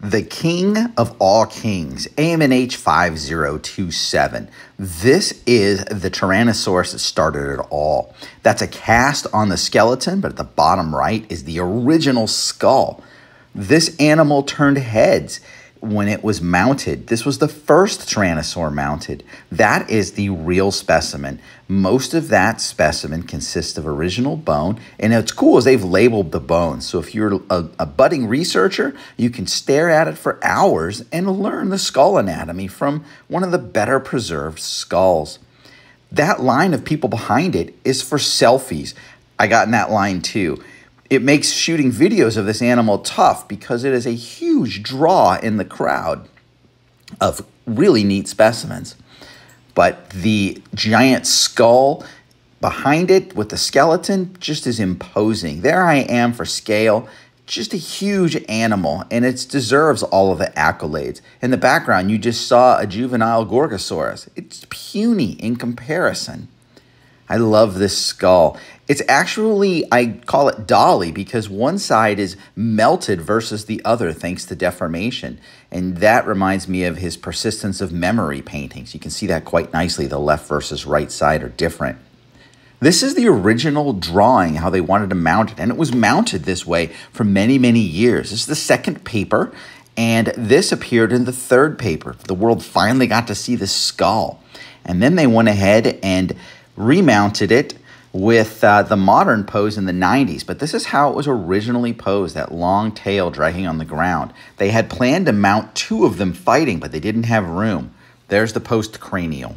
the king of all kings, AMNH 5027. This is the Tyrannosaurus that started it all. That's a cast on the skeleton, but at the bottom right is the original skull. This animal turned heads when it was mounted. This was the first Tyrannosaur mounted. That is the real specimen. Most of that specimen consists of original bone, and what's cool is they've labeled the bones. So if you're a, a budding researcher, you can stare at it for hours and learn the skull anatomy from one of the better preserved skulls. That line of people behind it is for selfies. I got in that line too it makes shooting videos of this animal tough because it is a huge draw in the crowd of really neat specimens. But the giant skull behind it with the skeleton just is imposing. There I am for scale, just a huge animal, and it deserves all of the accolades. In the background, you just saw a juvenile Gorgosaurus. It's puny in comparison. I love this skull. It's actually, I call it Dalí because one side is melted versus the other thanks to deformation. And that reminds me of his persistence of memory paintings. You can see that quite nicely. The left versus right side are different. This is the original drawing, how they wanted to mount it. And it was mounted this way for many, many years. This is the second paper. And this appeared in the third paper. The world finally got to see the skull. And then they went ahead and remounted it with uh, the modern pose in the 90s, but this is how it was originally posed that long tail dragging on the ground. They had planned to mount two of them fighting, but they didn't have room. There's the post cranial.